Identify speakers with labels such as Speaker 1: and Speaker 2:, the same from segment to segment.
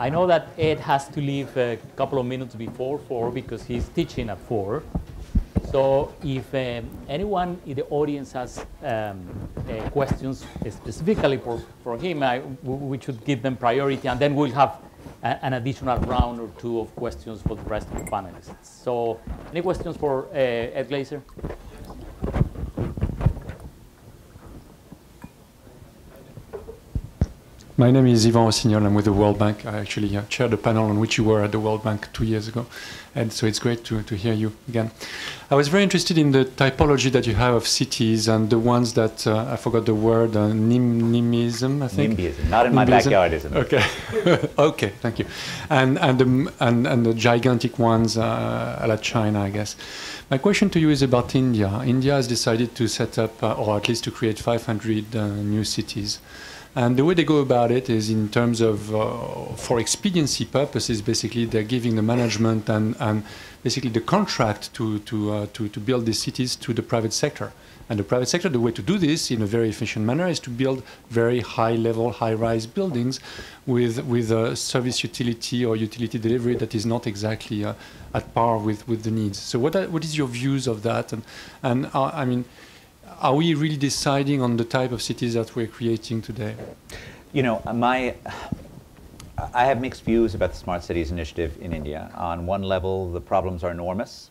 Speaker 1: I know that Ed has to leave a couple of minutes before 4 because he's teaching at 4. So if um, anyone in the audience has um, uh, questions specifically for, for him, I, we should give them priority, and then we'll have a, an additional round or two of questions for the rest of the panelists. So any questions for uh, Ed Glaeser?
Speaker 2: My name is Ivan Rossignol. I'm with the World Bank. I actually uh, chaired a panel on which you were at the World Bank two years ago. And so it's great to, to hear you again. I was very interested in the typology that you have of cities and the ones that, uh, I forgot the word, uh, nim, nimism, I think.
Speaker 3: NIMBYism, not in my backyardism.
Speaker 2: Okay, okay, thank you. And, and, the, and, and the gigantic ones uh, like China, I guess. My question to you is about India. India has decided to set up, uh, or at least to create 500 uh, new cities. And the way they go about it is in terms of, uh, for expediency purposes, basically they're giving the management and, and basically the contract to, to, uh, to, to build these cities to the private sector. And the private sector, the way to do this in a very efficient manner is to build very high level, high rise buildings with, with a service utility or utility delivery that is not exactly uh, at par with, with the needs. So, what, are, what is your views of that? And, and uh, I mean, are we really deciding on the type of cities that we're creating today?
Speaker 3: You know, my I have mixed views about the Smart Cities initiative in India. On one level, the problems are enormous.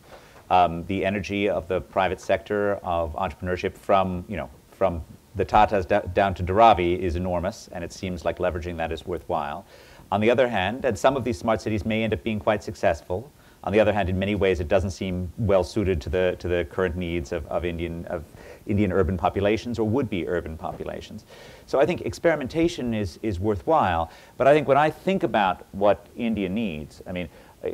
Speaker 3: Um, the energy of the private sector of entrepreneurship from you know from the Tatas down to Dharavi is enormous, and it seems like leveraging that is worthwhile. On the other hand, and some of these smart cities may end up being quite successful. On the other hand, in many ways, it doesn't seem well suited to the to the current needs of, of Indian of Indian urban populations or would-be urban populations. So I think experimentation is, is worthwhile, but I think when I think about what India needs, I mean,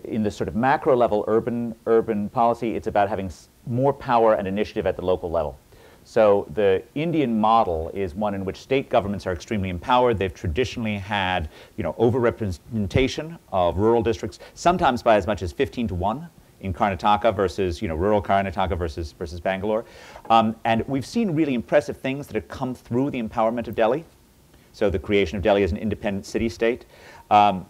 Speaker 3: in the sort of macro level urban, urban policy, it's about having more power and initiative at the local level. So the Indian model is one in which state governments are extremely empowered. They've traditionally had, you know, overrepresentation of rural districts, sometimes by as much as 15 to 1 in Karnataka versus you know rural Karnataka versus versus Bangalore, um, and we've seen really impressive things that have come through the empowerment of Delhi. So the creation of Delhi as an independent city-state, um,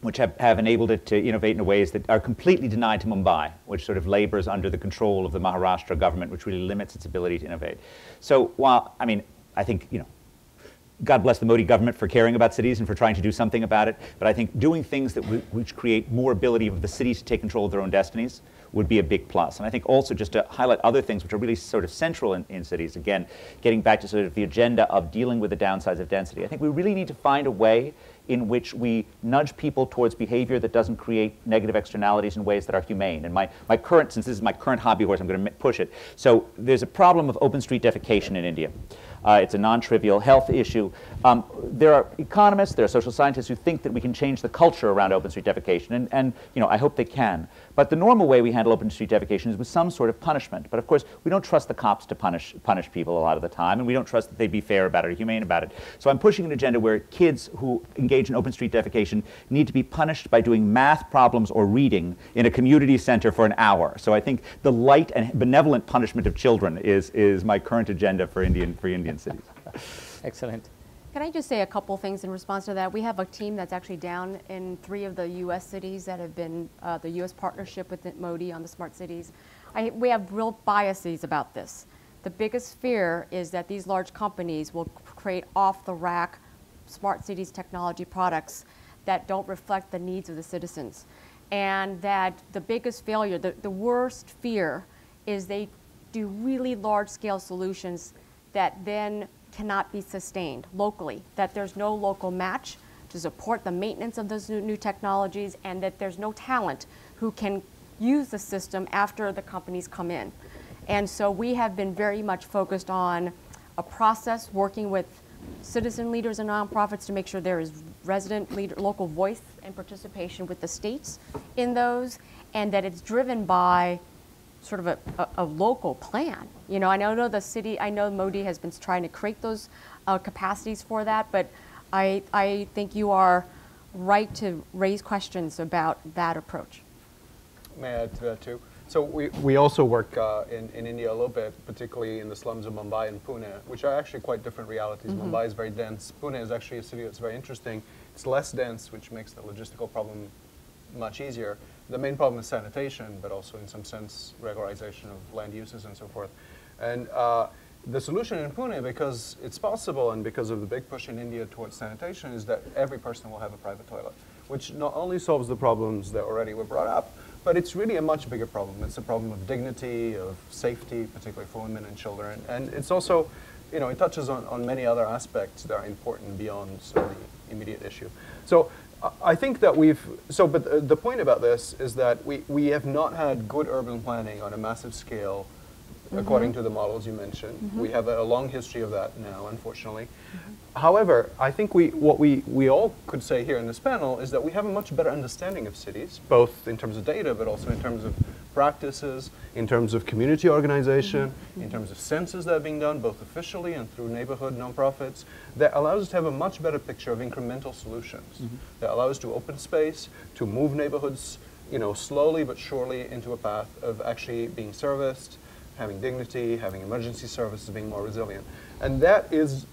Speaker 3: which have, have enabled it to innovate in ways that are completely denied to Mumbai, which sort of labors under the control of the Maharashtra government, which really limits its ability to innovate. So while I mean I think you know God bless the Modi government for caring about cities and for trying to do something about it. But I think doing things that which create more ability of the cities to take control of their own destinies would be a big plus. And I think also just to highlight other things which are really sort of central in, in cities, again, getting back to sort of the agenda of dealing with the downsides of density. I think we really need to find a way in which we nudge people towards behavior that doesn't create negative externalities in ways that are humane. And my, my current, since this is my current hobby horse, I'm going to push it. So there's a problem of open street defecation in India. Uh, it's a non-trivial health issue. Um, there are economists, there are social scientists who think that we can change the culture around open street defecation, and, and you know, I hope they can. But the normal way we handle open street defecation is with some sort of punishment. But of course, we don't trust the cops to punish, punish people a lot of the time, and we don't trust that they'd be fair about it or humane about it. So I'm pushing an agenda where kids who engage in open street defecation need to be punished by doing math problems or reading in a community center for an hour. So I think the light and benevolent punishment of children is, is my current agenda for Indian, for Indian cities.
Speaker 1: Excellent.
Speaker 4: Can I just say a couple things in response to that? We have a team that's actually down in three of the U.S. cities that have been uh, the U.S. partnership with Modi on the smart cities. I, we have real biases about this. The biggest fear is that these large companies will create off-the-rack smart cities technology products that don't reflect the needs of the citizens. And that the biggest failure, the, the worst fear, is they do really large-scale solutions that then cannot be sustained locally, that there's no local match to support the maintenance of those new, new technologies, and that there's no talent who can use the system after the companies come in. And so we have been very much focused on a process working with citizen leaders and nonprofits to make sure there is resident leader, local voice and participation with the states in those, and that it's driven by sort of a, a, a, local plan. You know, I know the city, I know Modi has been trying to create those uh, capacities for that, but I, I think you are right to raise questions about that approach.
Speaker 5: May I add to that too? So we, we also work uh, in, in India a little bit, particularly in the slums of Mumbai and Pune, which are actually quite different realities. Mm -hmm. Mumbai is very dense. Pune is actually a city that's very interesting it's less dense, which makes the logistical problem much easier. The main problem is sanitation, but also in some sense regularization of land uses and so forth. And uh, the solution in Pune, because it's possible and because of the big push in India towards sanitation, is that every person will have a private toilet, which not only solves the problems that already were brought up, but it's really a much bigger problem. It's a problem of dignity, of safety, particularly for women and children. And it's also, you know, it touches on, on many other aspects that are important beyond sort of the immediate issue. So I think that we've, so, but the point about this is that we, we have not had good urban planning on a massive scale. According to the models you mentioned. Mm-hmm. We have a, a, long history of that now, unfortunately. Mm-hmm. However, I think we, what we, we all could say here in this panel is that we have a much better understanding of cities, both in terms of data, but also in terms of practices, in terms of community organization, mm-hmm. in terms of census that are being done, both officially and through neighborhood nonprofits, that allows us to have a much better picture of incremental solutions, mm-hmm. that allows us to open space, to move neighborhoods you know, slowly but surely into a path of actually being serviced, having dignity, having emergency services, being more resilient. And that is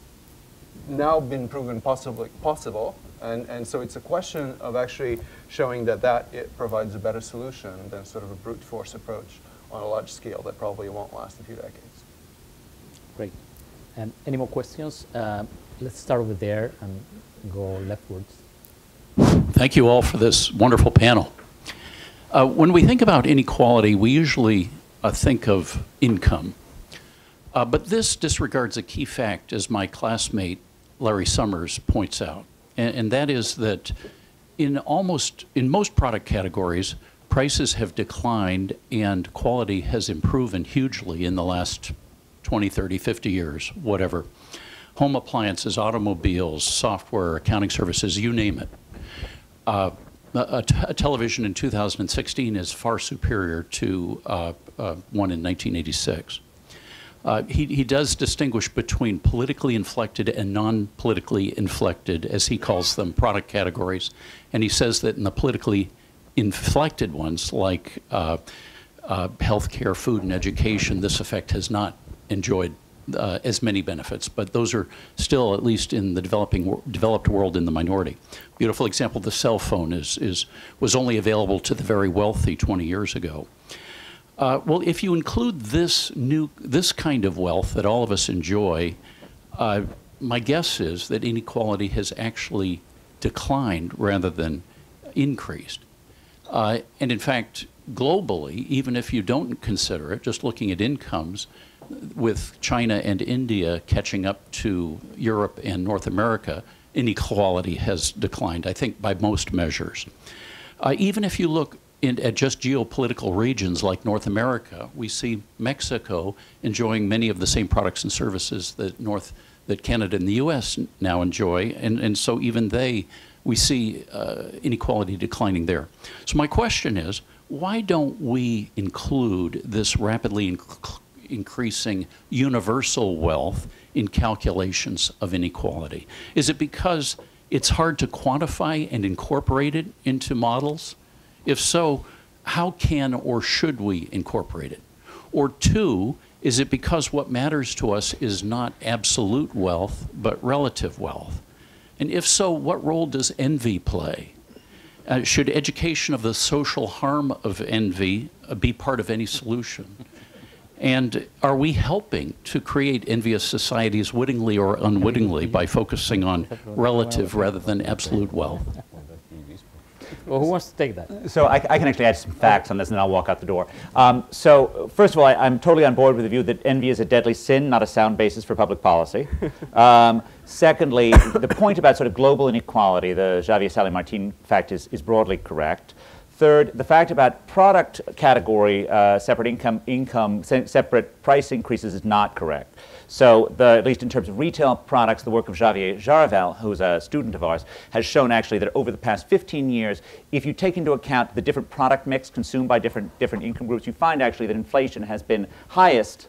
Speaker 5: now been proven possibly, possible. And, and so it's a question of actually showing that that it provides a better solution than sort of a brute force approach on a large scale that probably won't last a few decades.
Speaker 1: Great. And any more questions? Uh, let's start over there and go leftwards.
Speaker 6: Thank you all for this wonderful panel. Uh, when we think about inequality, we usually uh, think of income. Uh, but this disregards a key fact, as my classmate Larry Summers points out, and, and that is that in almost in most product categories, prices have declined and quality has improved hugely in the last 20, 30, 50 years, whatever. Home appliances, automobiles, software, accounting services, you name it. Uh, a, television in 2016 is far superior to uh, uh, one in 1986. Uh, he, he does distinguish between politically inflected and non-politically inflected, as he calls them, product categories. And he says that in the politically inflected ones, like uh, uh, healthcare, food, and education, this effect has not enjoyed uh, as many benefits, but those are still, at least in the developing developed world, in the minority. Beautiful example: the cell phone is is was only available to the very wealthy 20 years ago. Uh, well, if you include this new this kind of wealth that all of us enjoy, uh, my guess is that inequality has actually declined rather than increased. Uh, and in fact, globally, even if you don't consider it, just looking at incomes, with China and India catching up to Europe and North America, inequality has declined, I think, by most measures. Uh, even if you look in, at just geopolitical regions like North America, we see Mexico enjoying many of the same products and services that North that Canada and the U.S. now enjoy, and, and so even they, we see uh, inequality declining there. So my question is, why don't we include this rapidly inc increasing universal wealth in calculations of inequality? Is it because it's hard to quantify and incorporate it into models? If so, how can or should we incorporate it? Or two, is it because what matters to us is not absolute wealth, but relative wealth? And if so, what role does envy play? Uh, should education of the social harm of envy uh, be part of any solution? And are we helping to create envious societies wittingly or unwittingly by focusing on relative rather than absolute wealth?
Speaker 1: Well, who wants to take that?
Speaker 3: So I, I, can actually add some facts on this, and then I'll walk out the door. Um, so first of all, I, am totally on board with the view that envy is a deadly sin, not a sound basis for public policy. Um, secondly, the point about sort of global inequality, the Javier Sala-i-Martin fact, is, is broadly correct. Third, the fact about product category, uh, separate income, income, se separate price increases is not correct. So, the, at least in terms of retail products, the work of Javier Jaravel, who's a student of ours, has shown actually that over the past 15 years, if you take into account the different product mix consumed by different, different income groups, you find actually that inflation has been highest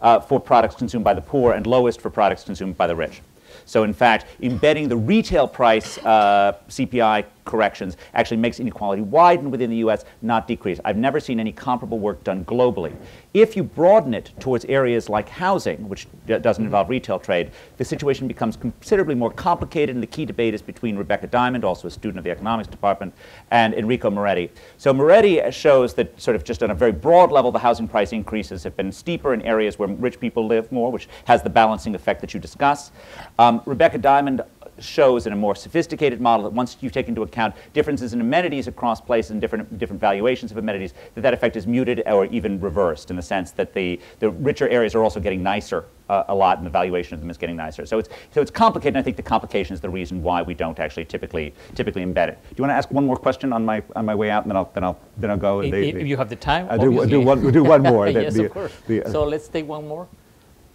Speaker 3: uh, for products consumed by the poor and lowest for products consumed by the rich. So in fact, embedding the retail price uh, CPI corrections actually makes inequality widen within the US, not decrease. I've never seen any comparable work done globally. If you broaden it towards areas like housing, which doesn't involve retail trade, the situation becomes considerably more complicated, and the key debate is between Rebecca Diamond, also a student of the economics department, and Enrico Moretti. So Moretti shows that sort of just on a very broad level, the housing price increases have been steeper in areas where rich people live more, which has the balancing effect that you discuss. Um, Rebecca Diamond shows in a more sophisticated model that once you take into account differences in amenities across places and different, different valuations of amenities, that that effect is muted or even reversed in the sense that the, the richer areas are also getting nicer uh, a lot and the valuation of them is getting nicer. So it's, so it's complicated and I think the complication is the reason why we don't actually typically, typically embed it. Do you want to ask one more question on my, on my way out and then I'll, then I'll, then I'll go?
Speaker 1: If,
Speaker 3: The-
Speaker 1: if
Speaker 3: the-
Speaker 1: you have the time,
Speaker 3: I do, do,
Speaker 1: obviously.
Speaker 3: one, do one more.
Speaker 1: Yes,
Speaker 3: the-
Speaker 1: of course.
Speaker 3: the, uh,
Speaker 1: so let's take one more.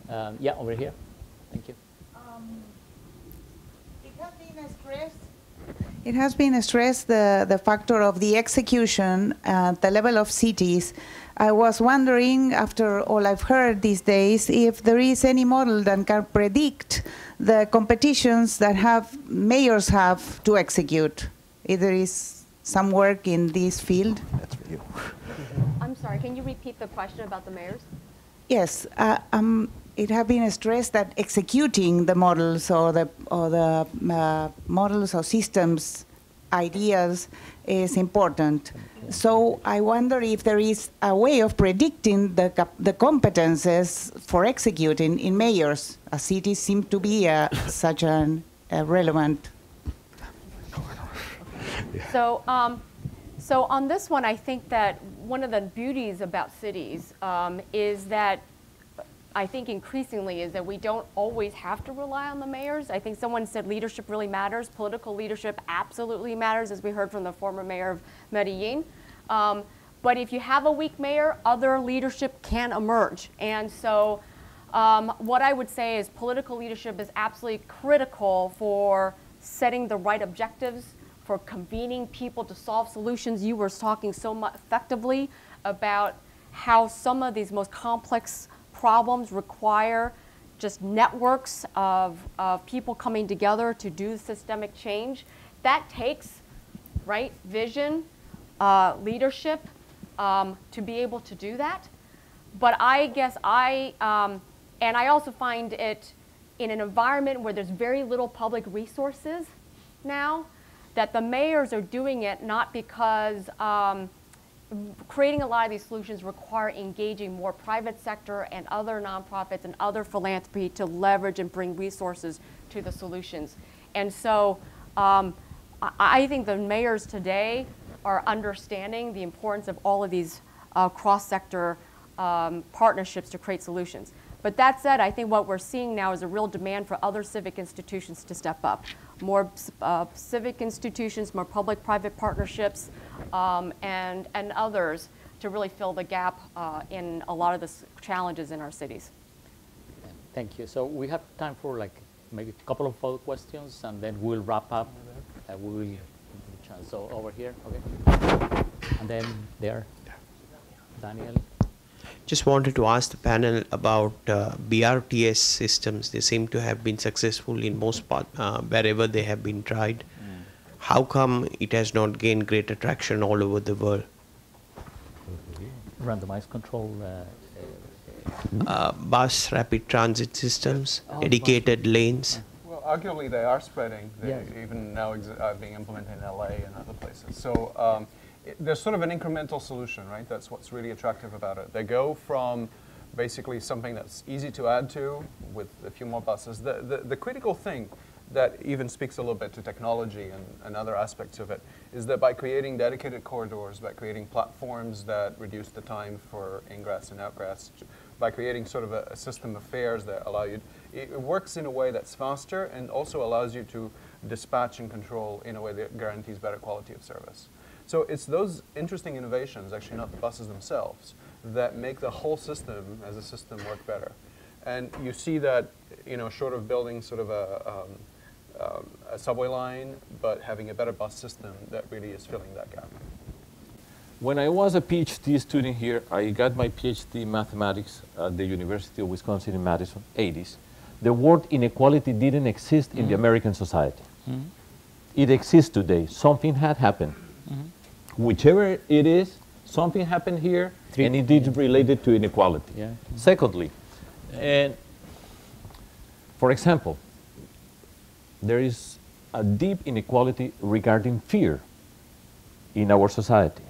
Speaker 1: Um, yeah, over here. Thank you.
Speaker 7: It has been stressed. It has been stressed the, the factor of the execution at the level of cities. I was wondering, after all I've heard these days, if there is any model that can predict the competitions that have mayors have to execute. If there is some work in this field.
Speaker 3: That's for you.
Speaker 4: I'm sorry, can you repeat the question about the mayors?
Speaker 7: Yes, uh, um, it has been stressed that executing the models or the or the uh, models or systems ideas is important. So I wonder if there is a way of predicting the the competences for executing in mayors. A city seem to be uh, such an a relevant.
Speaker 4: So, um, so on this one, I think that one of the beauties about cities um, is that I think increasingly is that we don't always have to rely on the mayors. I think someone said leadership really matters. Political leadership absolutely matters, as we heard from the former mayor of Medellin. Um, but if you have a weak mayor, other leadership can emerge. And so, um, what I would say is political leadership is absolutely critical for setting the right objectives, for convening people to solve solutions. You were talking so effectively about how some of these most complex problems require just networks of, of people coming together to do systemic change. That takes, right, vision, uh, leadership um, to be able to do that. But I guess I, um, and I also find it in an environment where there's very little public resources now, that the mayors are doing it not because um, creating a lot of these solutions require engaging more private sector and other nonprofits and other philanthropy to leverage and bring resources to the solutions. And so um, I, think the mayors today are understanding the importance of all of these uh, cross-sector um, partnerships to create solutions. But that said, I think what we're seeing now is a real demand for other civic institutions to step up. More uh, civic institutions, more public-private partnerships, um, and, and others to really fill the gap uh, in a lot of the challenges in our cities.
Speaker 1: Thank you. So we have time for like maybe a couple of other questions, and then we'll wrap up. Uh, we will give a chance. So over here, okay, and then there, Daniel.
Speaker 8: Just wanted to ask the panel about uh, BRTS systems. They seem to have been successful in most part, uh, wherever they have been tried. How come it has not gained greater traction all over the world?
Speaker 1: randomized control. Uh,
Speaker 8: Uh, bus rapid transit systems,
Speaker 1: Oh,
Speaker 8: dedicated lanes.
Speaker 5: Well, arguably they are spreading. They
Speaker 1: Yes.
Speaker 5: even now ex- uh, being implemented in LA and other places. So um, it, there's sort of an incremental solution, right? That's what's really attractive about it. They go from basically something that's easy to add to with a few more buses. The, the, the critical thing that even speaks a little bit to technology and, and other aspects of it is that by creating dedicated corridors, by creating platforms that reduce the time for ingress and outgress, by creating sort of a, a system of fares that allow you, it, works in a way that's faster and also allows you to dispatch and control in a way that guarantees better quality of service. So it's those interesting innovations, actually not the buses themselves, that make the whole system as a system work better. And you see that, you know, short of building sort of a, um, um, a subway line, but having a better bus system that really is filling that gap.
Speaker 9: When I was a PhD student here, I got my PhD in mathematics at the University of Wisconsin in Madison, 80s. The word inequality didn't exist in the mm-hmm. American society. Mm-hmm. it exists today. Something had happened. Mm-hmm. Whichever it is, something happened here,
Speaker 1: Three-
Speaker 9: and it is related to inequality.
Speaker 1: Yeah.
Speaker 9: Secondly, and for example, there is a deep inequality regarding fear in our society.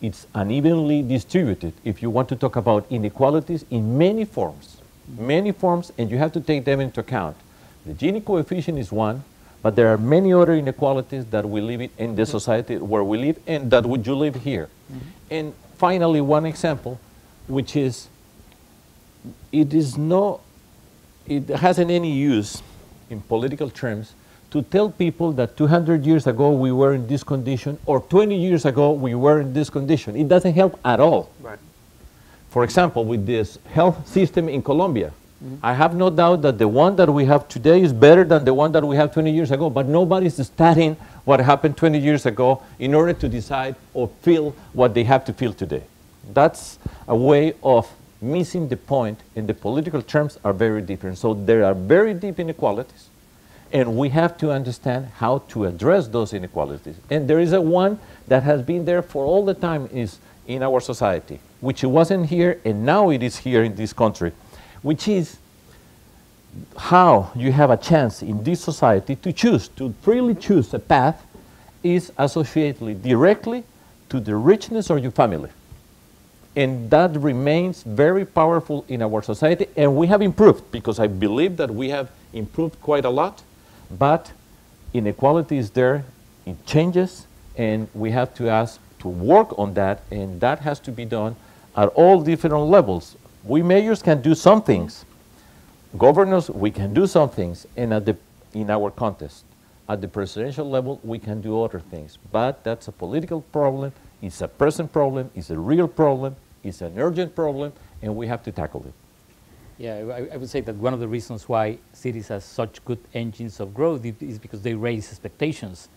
Speaker 9: It's unevenly distributed if you want to talk about inequalities in many forms, many forms, and you have to take them into account. The Gini coefficient is one, but there are many other inequalities that we live in, in the mm-hmm. society where we live and that would you live here. Mm-hmm. And finally, one example, which is it is no, it hasn't any use in political terms to tell people that 200 years ago we were in this condition or 20 years ago we were in this condition. It doesn't help at all.
Speaker 5: Right.
Speaker 9: For example, with this health system in Colombia, mm-hmm. I have no doubt that the one that we have today is better than the one that we have 20 years ago, but nobody's studying what happened 20 years ago in order to decide or feel what they have to feel today. That's a way of missing the point, and the political terms are very different. So there are very deep inequalities, and we have to understand how to address those inequalities. And there is a one that has been there for all the time is in our society, which wasn't here, and now it is here in this country, which is how you have a chance in this society to choose, to freely choose a path, is associated directly to the richness of your family. And that remains very powerful in our society, and we have improved because I believe that we have improved quite a lot, but inequality is there, it changes, and we have to ask to work on that, and that has to be done at all different levels. We mayors can do some things, governors, we can do some things, and at the, in our contest, at the presidential level, we can do other things. But that's a political problem, it's a present problem, it's a real problem, it's an urgent problem, and we have to tackle it.
Speaker 1: Yeah, I, I would say that one of the reasons why cities have such good engines of growth is because they raise expectations.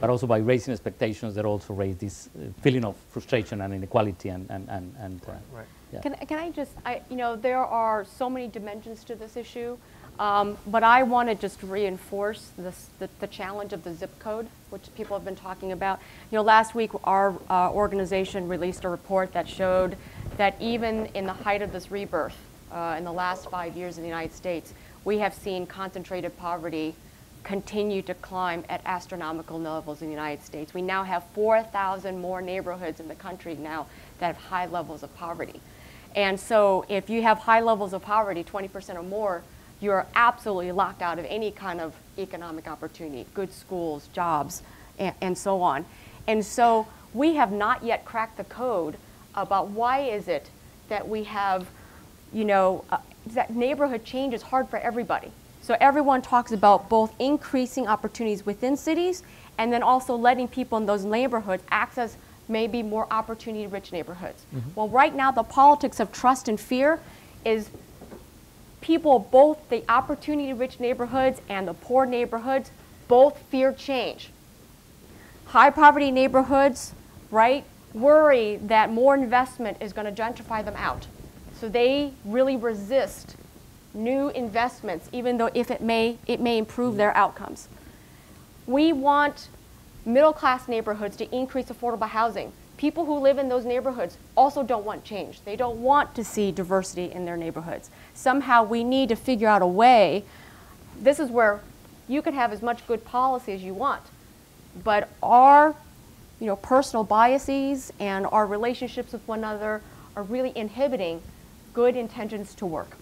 Speaker 1: But also by raising expectations, they also raise this uh, feeling of frustration and inequality and, and, and, and uh,
Speaker 5: Right.
Speaker 1: yeah.
Speaker 4: Can, can I just, I, you know, there are so many dimensions to this issue, um, but I want to just reinforce this, the, the challenge of the zip code, which people have been talking about. You know, last week our uh, organization released a report that showed that even in the height of this rebirth, uh, in the last five years in the United States, we have seen concentrated poverty continue to climb at astronomical levels in the United States. We now have 4,000 more neighborhoods in the country now that have high levels of poverty. And so if you have high levels of poverty, 20% or more, you're absolutely locked out of any kind of economic opportunity, good schools, jobs, and, and so on. And so we have not yet cracked the code about why is it that we have, you know, uh, that neighborhood change is hard for everybody. So everyone talks about both increasing opportunities within cities and then also letting people in those neighborhoods access maybe more opportunity-rich neighborhoods. Well, right now the politics of trust and fear is people, both the opportunity-rich neighborhoods and the poor neighborhoods, both fear change. High poverty neighborhoods, right, worry that more investment is going to gentrify them out. So they really resist new investments, even though if it may, it may improve their outcomes. We want middle class neighborhoods to increase affordable housing. People who live in those neighborhoods also don't want change. They don't want to see diversity in their neighborhoods. Somehow we need to figure out a way. This is where you can have as much good policy as you want, but our you know, personal biases and our relationships with one another are really inhibiting good intentions to work.